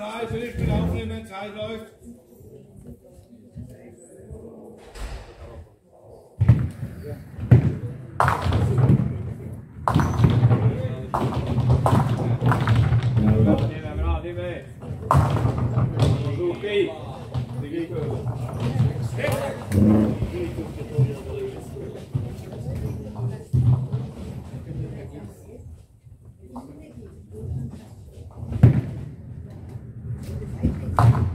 Zahl, Philipp, bitte aufnehmen, Zeit läuft. Thank you. Thank you.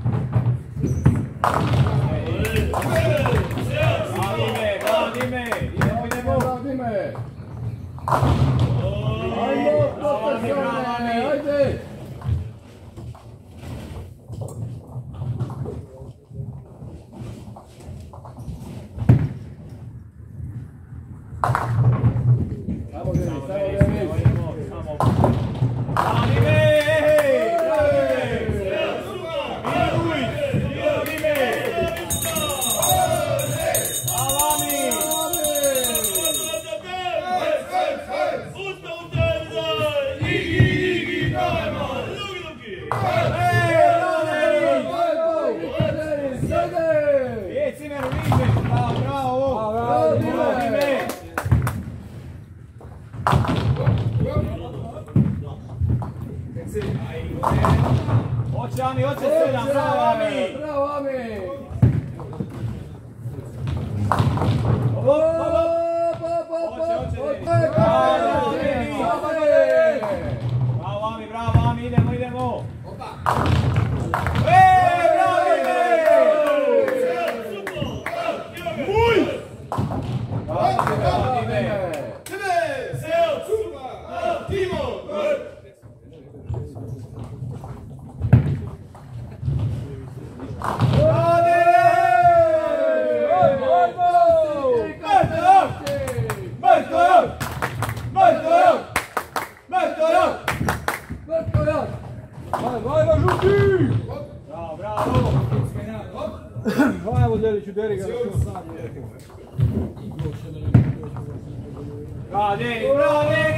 Cadê? Cadê?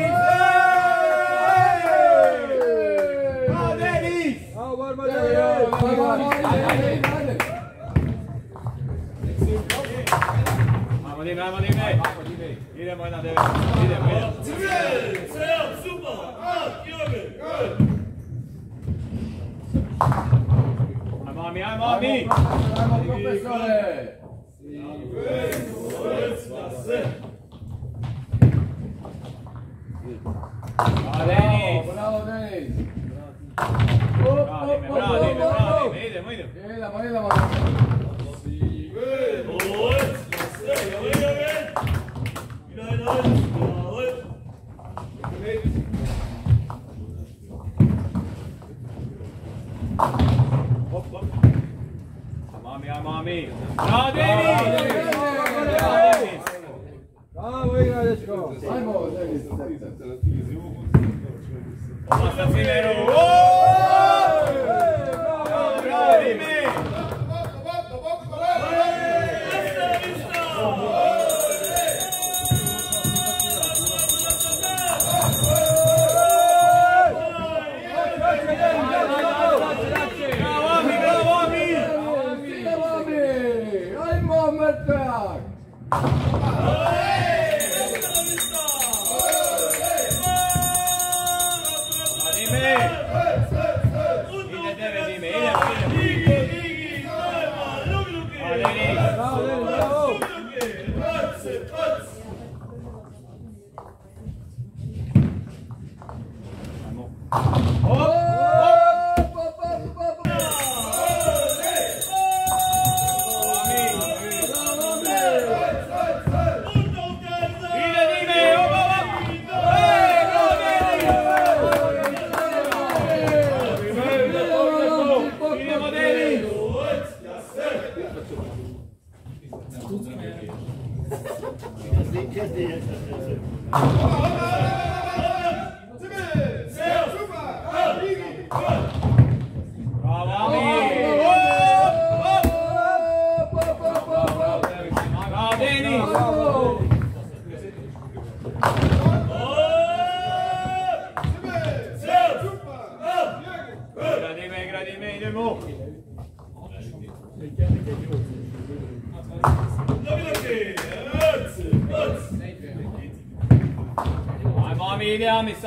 Cadê? Al Barbadelis! Al Barbadelis! Vamos de meio, vamos de meio. Idemo jedna devet. Idemo jedan. Cel, cel, super. Jürgen, gol. Ajmo mi, ajmo mi. Ajmo profesore. Good.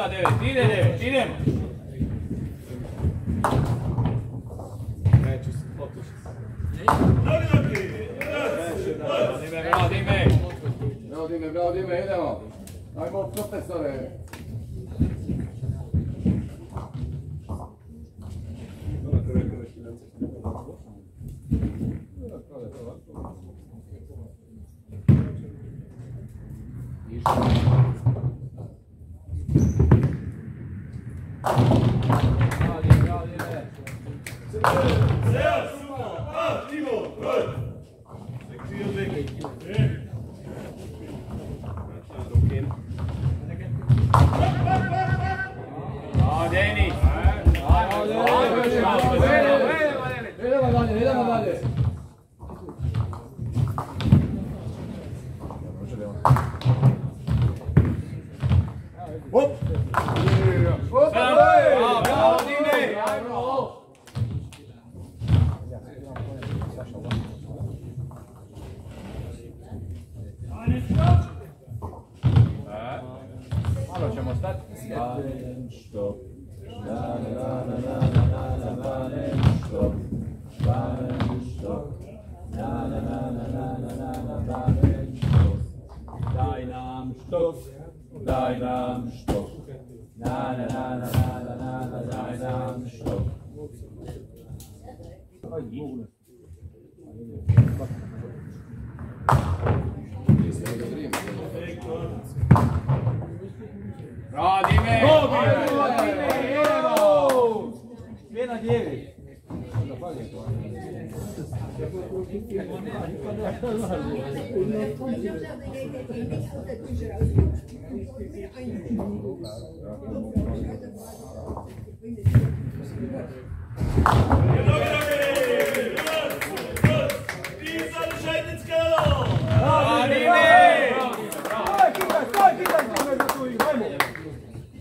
sa devet, ide devet, idemo. Neću se, potuši se. Idemo. Ajmo profesore.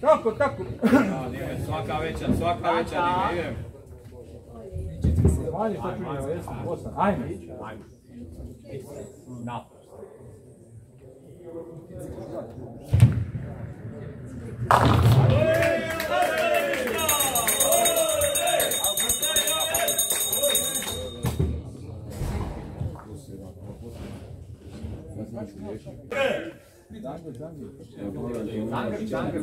Tako, tako. Svaka večer, svaka večer, idem. Manje počinje u 8. Ajme. Ajme. Napad. Danke, danke. Danke, danke.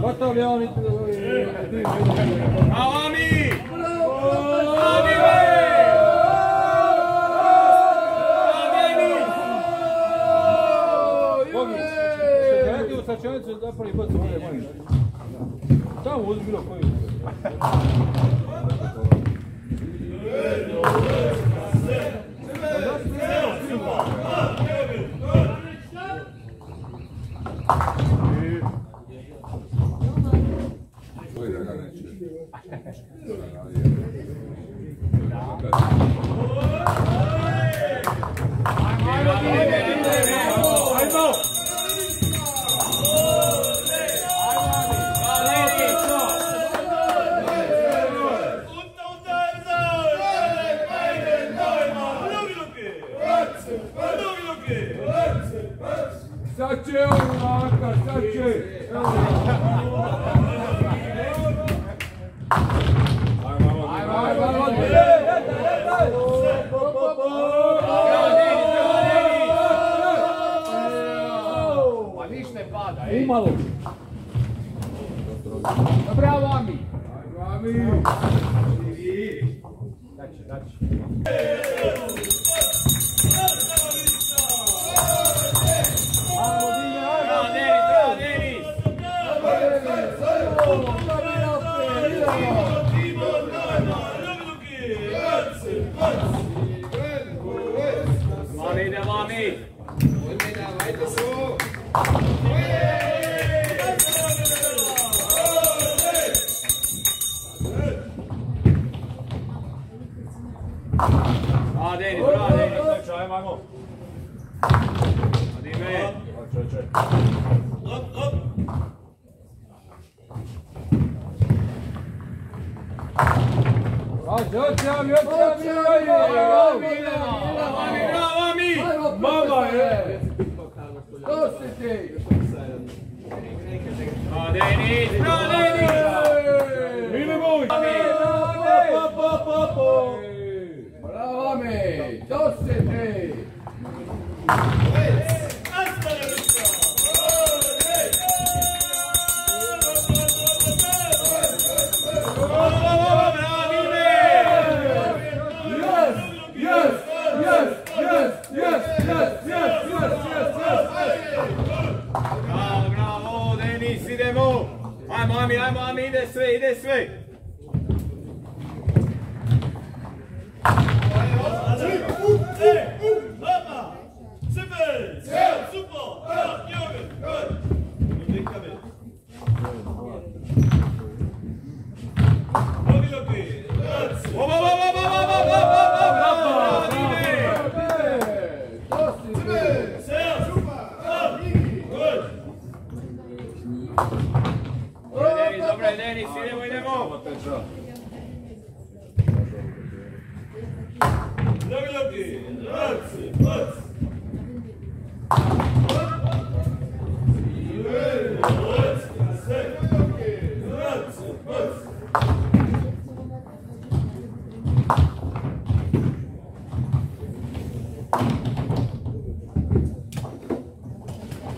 Gotov je on. A oni! Oni u sačanicu da prvi put se bude mojim. Tamo uzbilo koju. Thank you. atividades sorteio.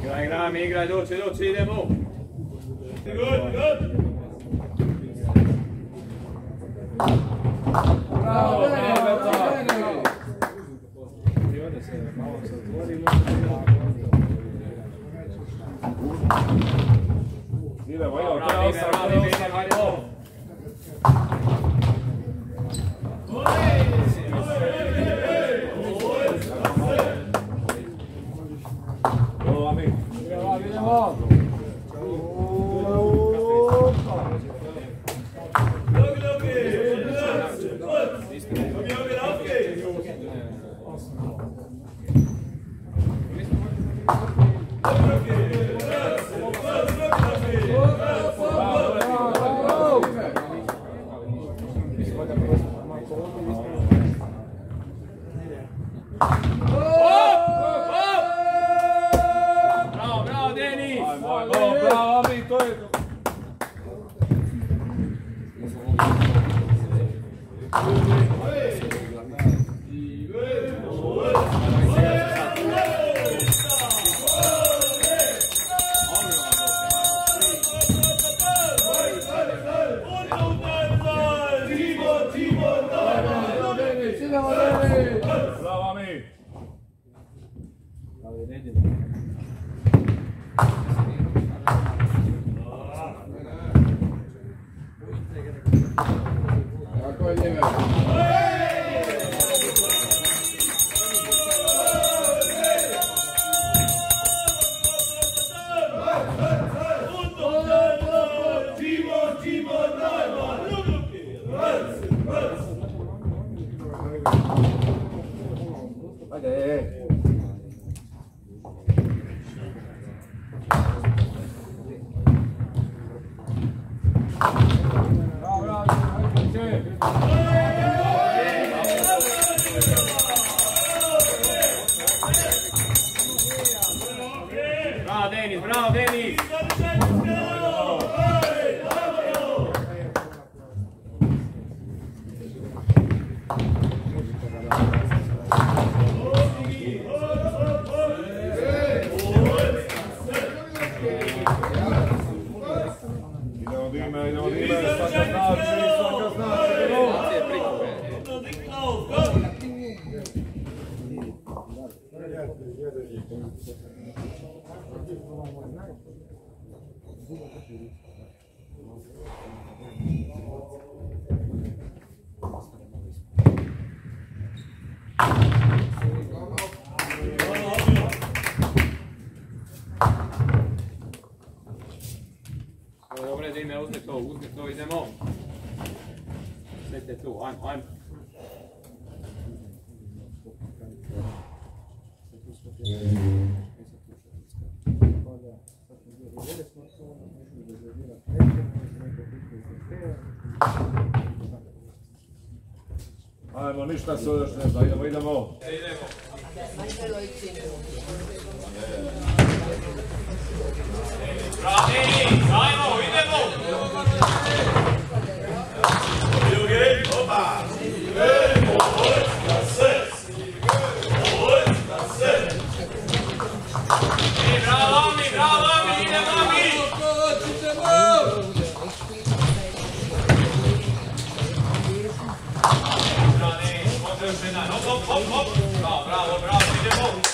Igraj, igra, mi igra, doći, doći, idemo. Good, good. Bravo, bravo, bravo. I onda se malo zatvorimo. Idemo, idemo, to je osam, to je osam, Evo idemo. Sjete tu, ajmo, ajmo. Ajmo, ništa se još ne zna, idemo, idemo. Idemo. Bravo, bravo, bravo, idemo!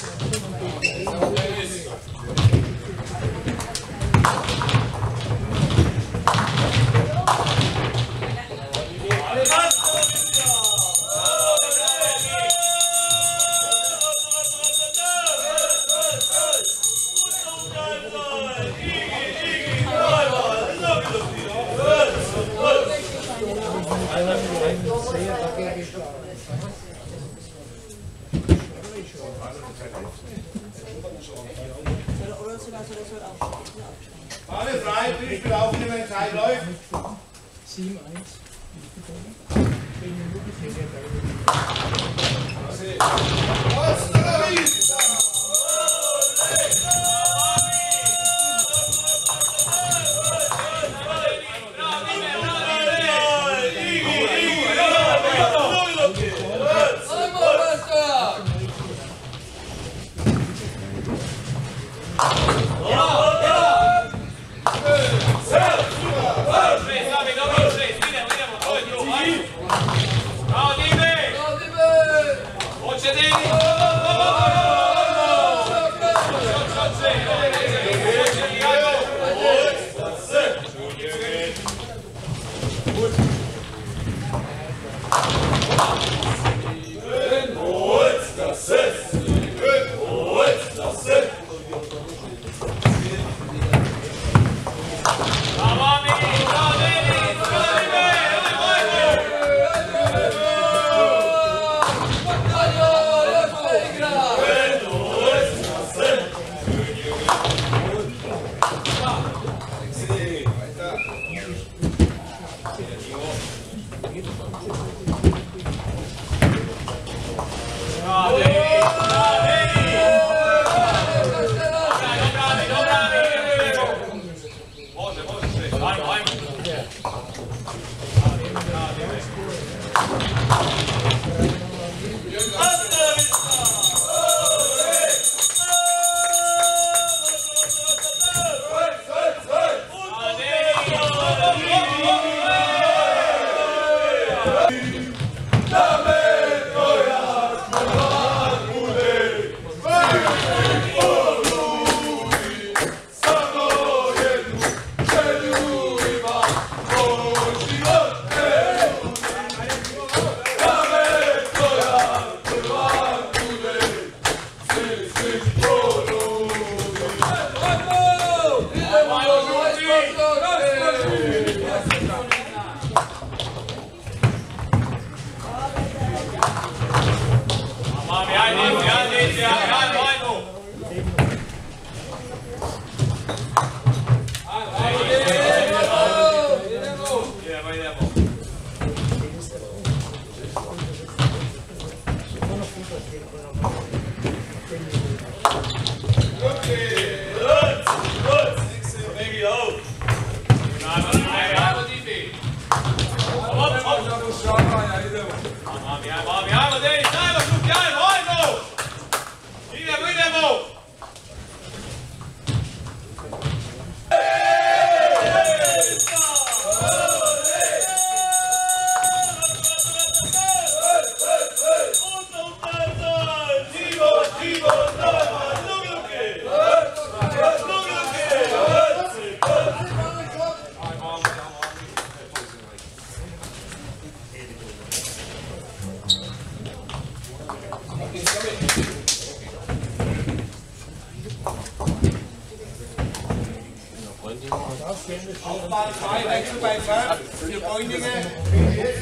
Aufbahn 2, Wechsel bei Fern, wir Bräuninge,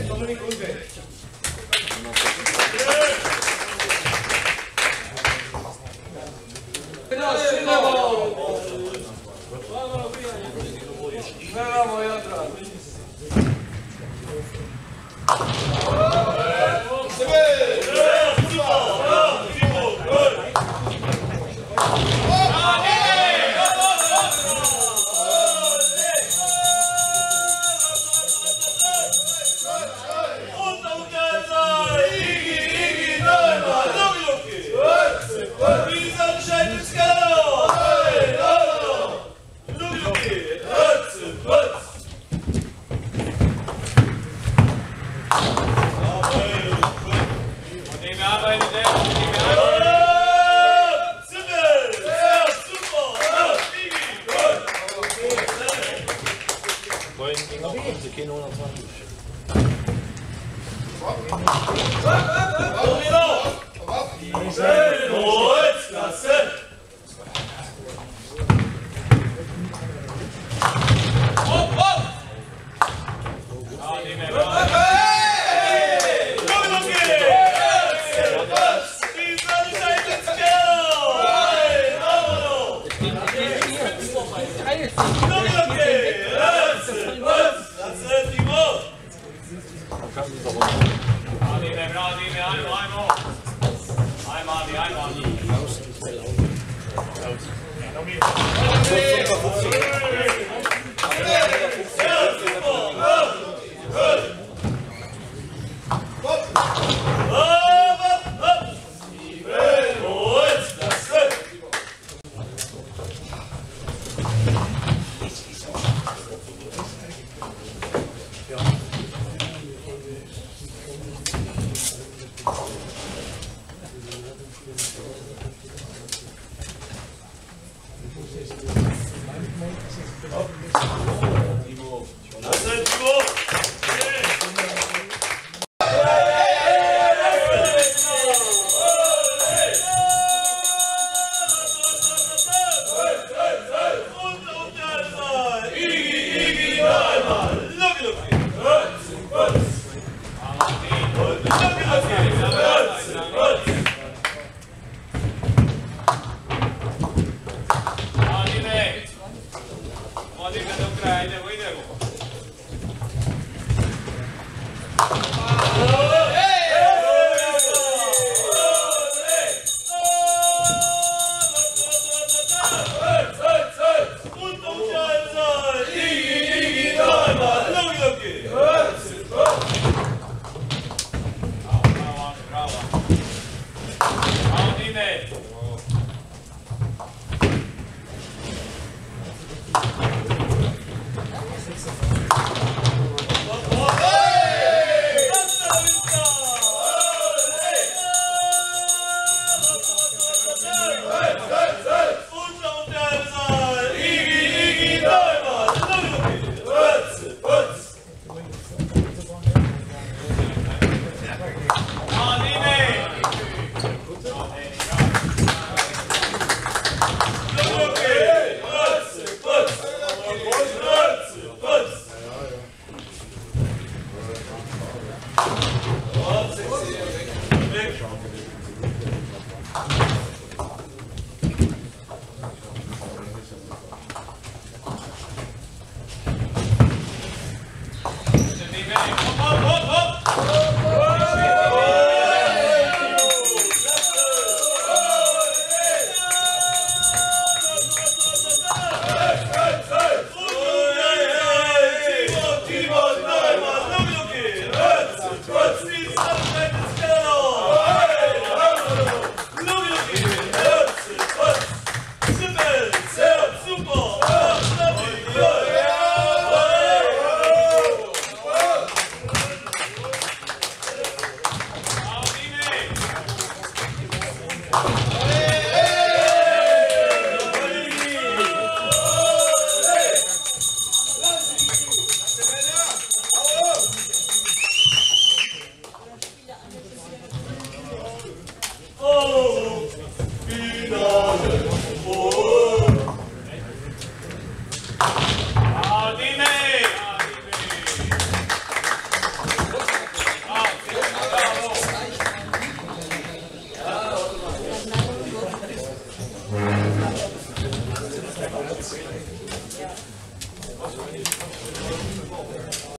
so many good days.